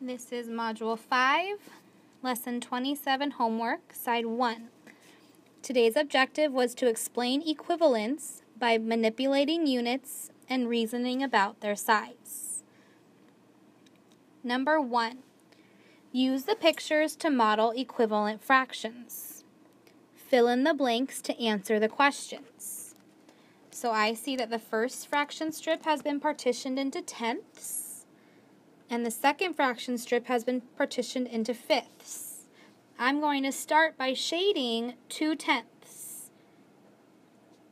This is Module 5, Lesson 27 Homework, Side 1. Today's objective was to explain equivalence by manipulating units and reasoning about their size. Number 1. Use the pictures to model equivalent fractions. Fill in the blanks to answer the questions. So I see that the first fraction strip has been partitioned into tenths and the second fraction strip has been partitioned into fifths. I'm going to start by shading two tenths.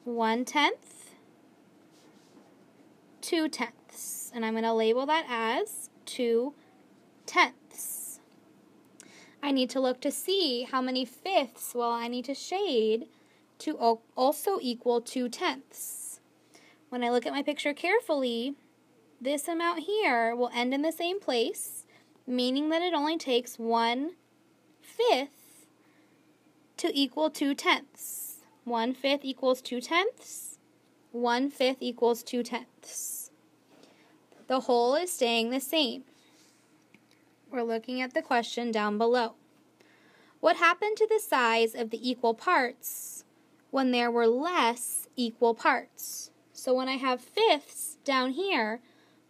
One tenth, two tenths. And I'm going to label that as two tenths. I need to look to see how many fifths, well, I need to shade to also equal two tenths. When I look at my picture carefully, this amount here will end in the same place, meaning that it only takes one fifth to equal two tenths. One fifth equals two tenths. One fifth equals two tenths. The whole is staying the same. We're looking at the question down below. What happened to the size of the equal parts when there were less equal parts? So when I have fifths down here,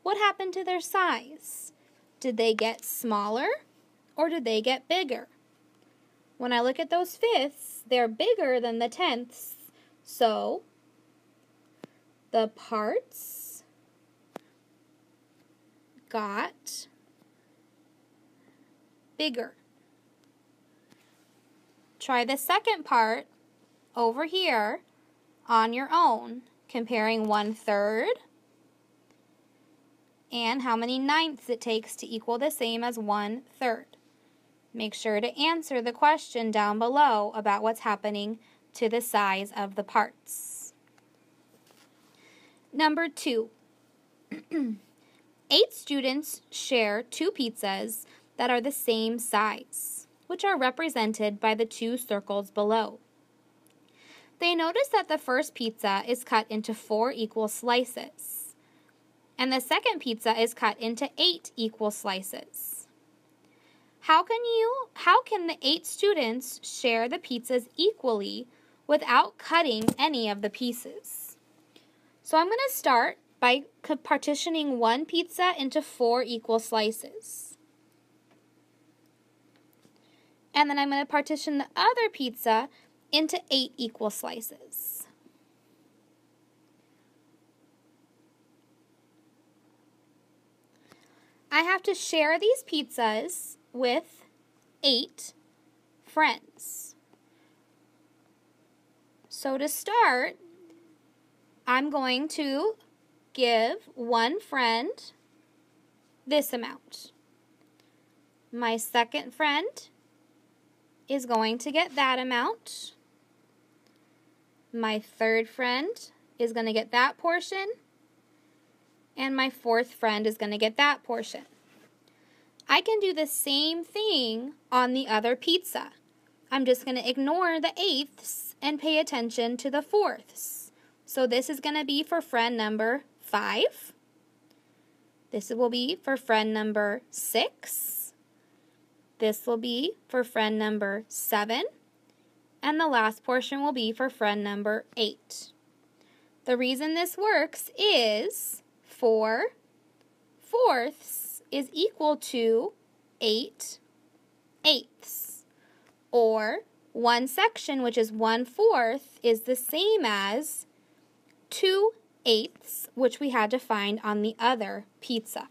what happened to their size? Did they get smaller or did they get bigger? When I look at those fifths, they're bigger than the tenths. So the parts got bigger. Try the second part over here on your own, comparing one third and how many ninths it takes to equal the same as one third. Make sure to answer the question down below about what's happening to the size of the parts. Number two, eight students share two pizzas that are the same size, which are represented by the two circles below. They notice that the first pizza is cut into four equal slices and the second pizza is cut into eight equal slices. How can you how can the eight students share the pizzas equally without cutting any of the pieces? So I'm going to start by partitioning one pizza into four equal slices. And then I'm going to partition the other pizza into eight equal slices. I have to share these pizzas with eight friends. So to start, I'm going to give one friend this amount. My second friend is going to get that amount. My third friend is going to get that portion and my fourth friend is going to get that portion. I can do the same thing on the other pizza. I'm just going to ignore the eighths and pay attention to the fourths. So this is going to be for friend number five. This will be for friend number six. This will be for friend number seven. And the last portion will be for friend number eight. The reason this works is 4 fourths is equal to 8 eighths. Or one section, which is 1 fourth, is the same as 2 eighths, which we had to find on the other pizza.